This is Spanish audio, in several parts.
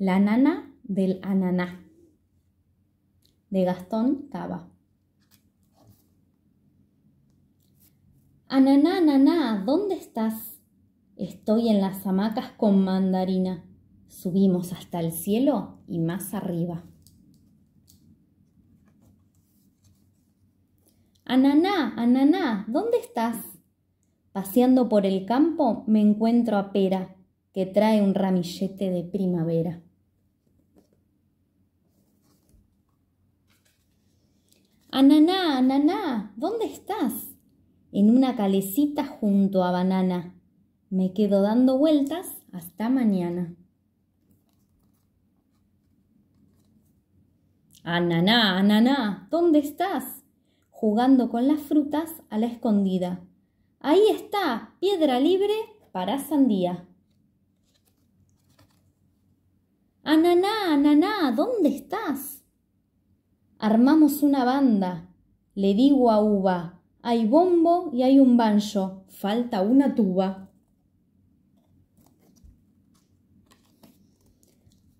La nana del ananá de Gastón Cava. Ananá, ananá, ¿dónde estás? Estoy en las hamacas con mandarina. Subimos hasta el cielo y más arriba. Ananá, ananá, ¿dónde estás? Paseando por el campo me encuentro a Pera, que trae un ramillete de primavera. Ananá, ananá, ¿dónde estás? En una calecita junto a banana. Me quedo dando vueltas hasta mañana. Ananá, ananá, ¿dónde estás? Jugando con las frutas a la escondida. Ahí está, piedra libre para sandía. Ananá, ananá, ¿dónde estás? Armamos una banda. Le digo a Uva, hay bombo y hay un banjo, falta una tuba.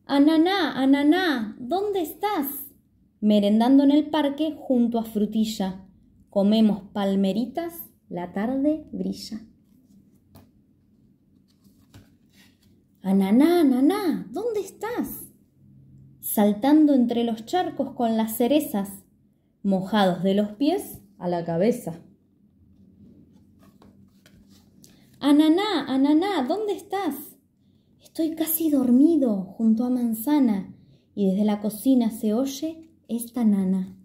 Ananá, ananá, ¿dónde estás? Merendando en el parque junto a Frutilla. Comemos palmeritas, la tarde brilla. Ananá, ananá, ¿dónde estás? Saltando entre los charcos con las cerezas, mojados de los pies a la cabeza. Ananá, ananá, ¿dónde estás? Estoy casi dormido junto a manzana y desde la cocina se oye esta nana.